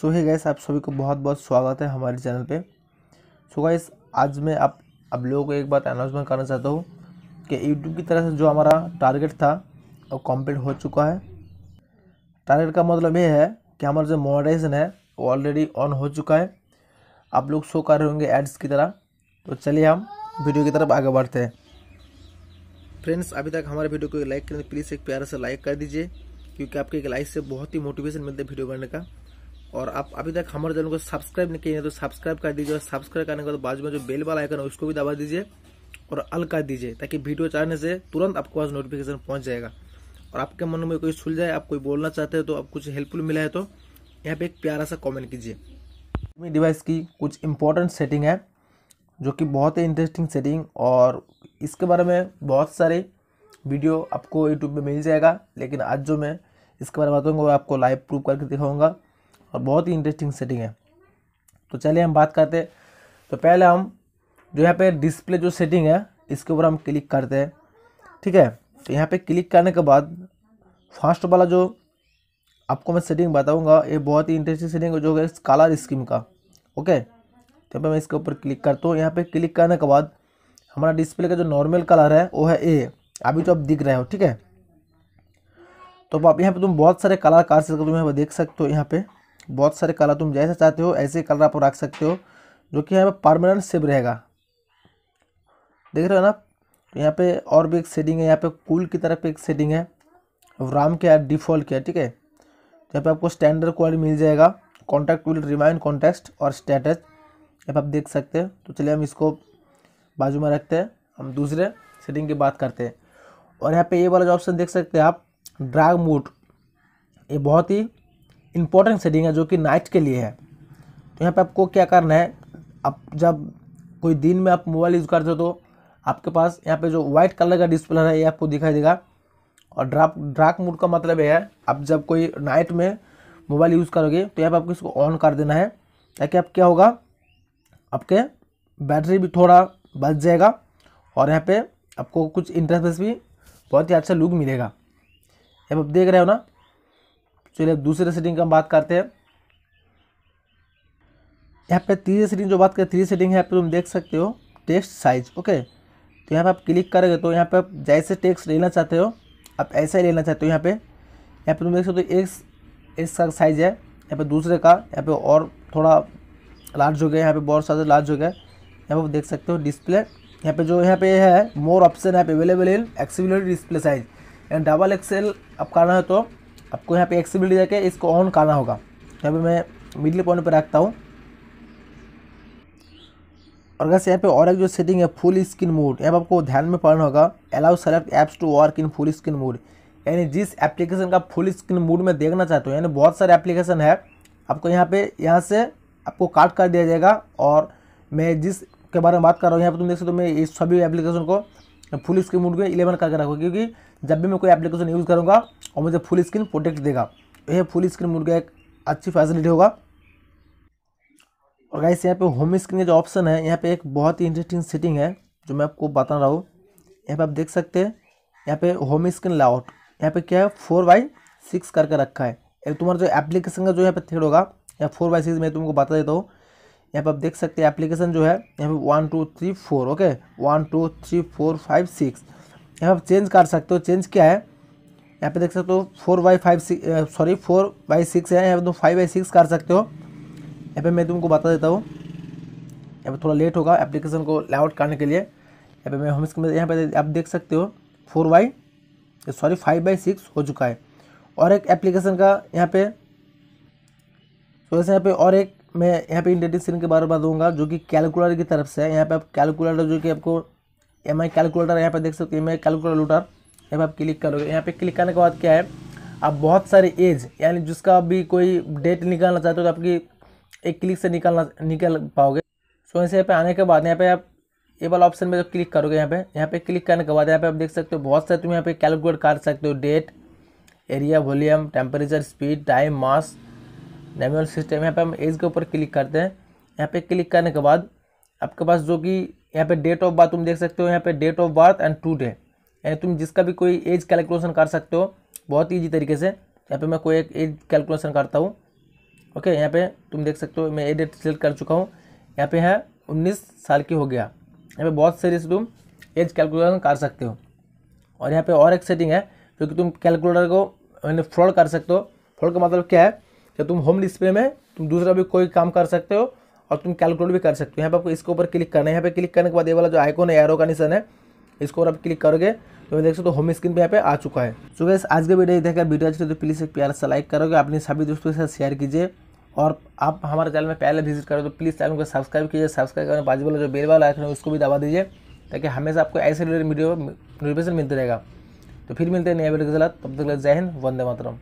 सो है गैस आप सभी को बहुत बहुत स्वागत है हमारे चैनल पे। सो so गैस आज मैं आप आप लोगों को एक बात अनाउंसमेंट करना चाहता हूँ कि यूट्यूब की तरफ़ से जो हमारा टारगेट था, वो कंप्लीट हो चुका है। टारगेट का मतलब ये है कि हमारा जो मोनेटाइजेशन है, वो ऑलरेडी ऑन हो चुका है। आप लोग शो कर रहे होंगे एड्स की तरह। तो चलिए हम वीडियो की तरफ़ आगे बढ़ते हैं। फ्रेंड्स अभी तक हमारे वीडियो को लाइक करें प्लीज़ एक प्यारा सा लाइक कर दीजिए, क्योंकि आपके एक लाइक से बहुत ही मोटिवेशन मिलता है वीडियो करने का। और आप अभी तक हमारे चैनल को सब्सक्राइब नहीं किए हैं तो सब्सक्राइब कर दीजिए और सब्सक्राइब करने के बाद बाजू में जो बेल वाला आइकन है, उसको भी दबा दीजिए और अल कर दीजिए, ताकि वीडियो चढ़ने से तुरंत आपके पास नोटिफिकेशन पहुँच जाएगा। और आपके मन में कोई सुल जाए आप कोई बोलना चाहते हो तो आप कुछ हेल्पफुल मिला है तो यहाँ पे एक प्यारा सा कॉमेंट कीजिए। डिवाइस की कुछ इंपॉर्टेंट सेटिंग है, जो कि बहुत ही इंटरेस्टिंग सेटिंग और इसके बारे में बहुत सारे वीडियो आपको यूट्यूब में मिल जाएगा, लेकिन आज जो मैं इसके बारे में बताऊँगा आपको लाइव प्रूव करके दिखाऊँगा। और बहुत ही इंटरेस्टिंग सेटिंग है। तो चलिए हम बात करते हैं। तो पहले हम जो यहाँ पे डिस्प्ले जो सेटिंग है, इसके ऊपर हम क्लिक करते हैं। ठीक है? तो यहाँ पे क्लिक करने के बाद फ़र्स्ट वाला जो आपको मैं सेटिंग बताऊँगा, ये बहुत ही इंटरेस्टिंग सेटिंग जो है कलर स्कीम का। ओके तो यहाँ मैं इसके ऊपर क्लिक करता हूँ। यहाँ पे क्लिक करने के बाद हमारा डिस्प्ले का जो नॉर्मल कलर है, वो है ए अभी तो आप दिख रहे हो, ठीक है? तो आप यहाँ पे तुम बहुत सारे कलर कर सकते हो तुम यहाँ पे देख सकते हो यहाँ पे। बहुत सारे कलर तुम जैसे चाहते हो, ऐसे कलर आप रख सकते हो, जो कि यहाँ पर परमानेंट सेव रहेगा। देख रहे हो ना? यहाँ पे और भी एक सेटिंग है, यहाँ पे कूल की तरफ़ एक सेटिंग है, राम के डिफ़ॉल्ट किया, ठीक है? यहाँ पे आपको स्टैंडर्ड क्वालिटी मिल जाएगा कॉन्टैक्ट विल रिमाइंड कॉन्टेक्स्ट और स्टेटस यहाँ आप देख सकते हैं। तो चलिए हम इसको बाजू में रखते हैं, हम दूसरे सेटिंग की बात करते हैं। और यहाँ पे ये वाला जो ऑप्शन देख सकते हैं आप ड्रैग मोड ये बहुत ही इंपॉर्टेंट सेटिंग है जो कि नाइट के लिए है। तो यहाँ पे आपको क्या करना है, आप जब कोई दिन में आप मोबाइल यूज़ करते हो तो आपके पास यहाँ पे जो वाइट कलर का डिस्प्ले है, ये आपको दिखाई देगा। और ड्राप ड्राक मोड का मतलब ये है, आप जब कोई नाइट में मोबाइल यूज़ करोगे तो यहाँ पर आपको इसको ऑन कर देना है, ताकि आप क्या होगा, आपके बैटरी भी थोड़ा बच जाएगा और यहाँ पे आपको कुछ इंटरफेस भी बहुत ही अच्छा लुक मिलेगा। अब आप देख रहे हो ना चलिए अब दूसरे सेटिंग का हम बात करते हैं यहाँ पे तीसरी सेटिंग जो बात करें तीसरी सेटिंग है यहाँ पे तुम देख सकते हो टेक्स्ट साइज़ ओके तो यहाँ पे आप क्लिक करेंगे तो यहाँ पे आप जैसे टेक्स्ट लेना चाहते हो आप ऐसा ही लेना चाहते हो यहाँ पे यहाँ पे तुम देख सकते हो एक इसका साइज़ है यहाँ पे दूसरे का यहाँ पे और थोड़ा लार्ज हो गया यहाँ पे बहुत ज़्यादा लार्ज हो गया यहाँ पे देख सकते हो डिस्प्ले यहाँ पे जो यहाँ पे है मोर ऑप्शन है available in accessibility display size and double excel आप करना है तो आपको यहाँ पे एक्सीबिलिटी जाके इसको ऑन करना होगा। यहाँ पे मैं मिडिल पॉइंट पे रखता हूँ। और वैसे यहाँ पे और एक जो सेटिंग है फुल स्क्रीन मोड यहाँ पर आपको ध्यान में पढ़ना होगा allow select apps to work in full screen mode यानी जिस एप्लीकेशन का फुल स्क्रीन मोड में देखना चाहते हो, यानी बहुत सारे एप्लीकेशन है, आपको यहाँ पे, यहाँ से आपको काट कर दिया जाएगा। और मैं जिस के बारे में बात कर रहा हूँ, यहाँ पर तुम देख सकते हो, मैं इस सभी एप्लीकेशन को फुल स्क्रीन मोड में इलेवन करके रखूँ क्योंकि जब भी मैं कोई एप्लीकेशन यूज़ करूँगा और मुझे फुल स्क्रीन प्रोटेक्ट देगा। यह फुल स्क्रीन का एक अच्छी फैसिलिटी होगा। और गाइस यहाँ पे होम स्क्रीन का जो ऑप्शन है, यहाँ पे एक बहुत ही इंटरेस्टिंग सेटिंग है, जो मैं आपको बता रहा हूँ। यहाँ पे आप देख सकते हैं, यहाँ पे होम स्क्रीन लाउट यहाँ पे क्या है फोर बाई सिक्स करके रखा है। एक तुम्हारा जो एप्लीकेशन का जो यहाँ पे थ्रेड होगा, या फोर बाई सिक्स मैं तुमको बता देता हूँ। यहाँ पे आप देख सकते हैं एप्लीकेशन जो है, यहाँ पे one two three four okay one two three four five six यहाँ पे चेंज कर सकते हो। चेंज क्या है यहाँ पे देख सकते हो four by five sorry four by six है यहाँ पे तुम फाइव बाई सिक्स कर सकते हो यहाँ पे मैं तुमको बता देता हूँ यहाँ पे थोड़ा लेट होगा एप्लीकेशन को लेआउट करने के लिए यहाँ पे मैं हम इसके यहाँ पे आप देख सकते हो four by sorry five by six हो चुका है और एक एप्लीकेशन का यहाँ पे तो वैसे यहाँ पे और एक मैं यहाँ पे इंडेटिंग के बारे में बताऊँगा जो कि कैलकुलेटर की तरफ़ से है यहाँ पे आप कैलकुलेटर जो कि आपको एम आई कैलकुलेटर यहाँ पे देख सकते हो एम आई कैलकुलेटर पे आप क्लिक करोगे यहाँ पे क्लिक करने के बाद क्या है आप बहुत सारे एज यानी जिसका भी कोई डेट निकालना चाहते हो तो आपकी एक क्लिक से निकालना निकल पाओगे सो ऐसे यहाँ पे आने के बाद यहाँ पे आप ये वाला ऑप्शन में जो क्लिक करोगे यहाँ पे यहाँ पे क्लिक करने के बाद यहाँ पे आप देख सकते हो बहुत सारे तुम यहाँ पे कैलकुलेट कर सकते हो date area volume temperature speed time mass numeral system यहाँ पे हम एज के ऊपर क्लिक करते हैं यहाँ पे क्लिक करने के बाद आपके पास जो कि यहाँ पे डेट ऑफ़ बर्थ तुम देख सकते हो यहाँ पे date of birth and today तुम जिसका भी कोई एज कैलकुलेशन कर सकते हो, बहुत ईजी तरीके से। यहाँ पे मैं कोई एक एज कैलकुलेशन करता हूँ। ओके यहाँ पे तुम देख सकते हो, मैं डेट सिलेक्ट कर चुका हूँ। यहाँ पे है, उन्नीस साल की हो गया। यहाँ पे बहुत सारी से तुम एज कैलकुलेशन कर सकते हो। और यहाँ पे और एक सेटिंग है, जो कि तुम कैलकुलेटर को मैंने फ्रॉड कर सकते हो। फ्रॉड का मतलब क्या है? कि तुम होम डिस्प्ले में तुम दूसरा भी कोई काम कर सकते हो और तुम कैलकुलेट भी कर सकते हो। यहाँ पे आपको इसके ऊपर क्लिक करना है। यहाँ पे क्लिक करने के बाद ये वाला जो आइकॉन है एरो का निशान है इसको ऊपर आप क्लिक करोगे तो मैं देख सकते हो होम स्क्रीन पे यहाँ पे आ चुका है। सो गैस आज का वीडियो देखा वीडियो अच्छी तो प्लीज़ एक प्यार से लाइक करोगे, अपने सभी दोस्तों के साथ शेयर कीजिए। और आप हमारे चैनल में पहले विज़िट करो तो प्लीज़ चैनल को सब्सक्राइब कीजिए सब्सक्राइब करने बाजू वाला जो बेल वाला आइकन है, उसको भी दबा दीजिए, ताकि हमेशा आपको ऐसे वीडियो नोटिफिकेशन मिलते रहेगा। तो फिर मिलते हैं नए वीडियो के साथ। तब तक जय हिंद, वंदे मातरम।